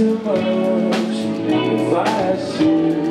too much, Bắt cuối là